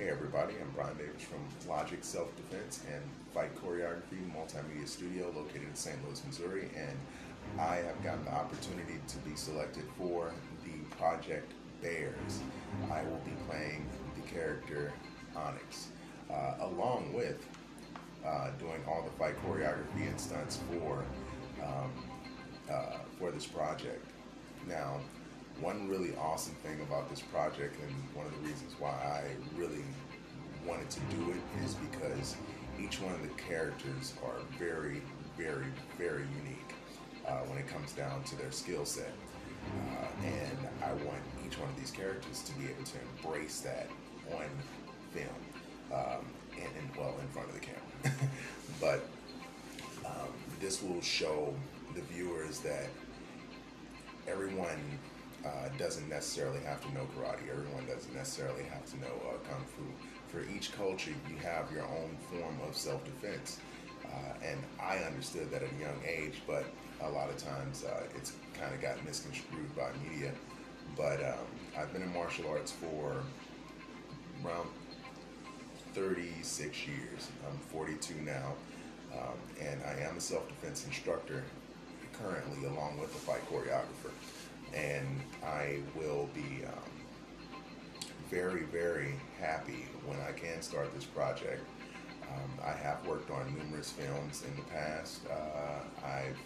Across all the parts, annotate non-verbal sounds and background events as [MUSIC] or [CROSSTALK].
Hey everybody, I'm Brian Davis from Logic Self Defense and Fight Choreography Multimedia Studio located in St. Louis, Missouri. And I have gotten the opportunity to be selected for the Project Bears. I will be playing the character Onyx, uh, along with uh, doing all the fight choreography and stunts for um, uh, for this project. Now, one really awesome thing about this project, and one of the reasons why I really wanted to do it, is because each one of the characters are very, very, very unique uh, when it comes down to their skill set. Uh, and I want each one of these characters to be able to embrace that on film, um, and, and well, in front of the camera. [LAUGHS] but um, this will show the viewers that everyone uh, doesn't necessarily have to know karate. Everyone doesn't necessarily have to know uh, kung fu. For each culture, you have your own form of self-defense. Uh, and I understood that at a young age, but a lot of times uh, it's kind of got misconstrued by media. But um, I've been in martial arts for around 36 years. I'm 42 now, um, and I am a self-defense instructor currently, along with a fight choreographer and I will be um, very, very happy when I can start this project. Um, I have worked on numerous films in the past. Uh, I've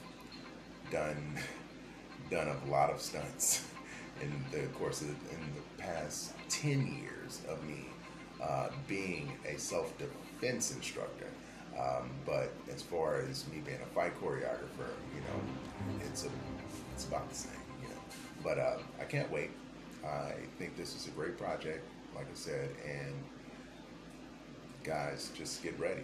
done [LAUGHS] done a lot of stunts [LAUGHS] in the course of in the past 10 years of me uh, being a self-defense instructor. Um, but as far as me being a fight choreographer, you know, it's a, it's about the same. But uh, I can't wait. I think this is a great project, like I said, and guys, just get ready.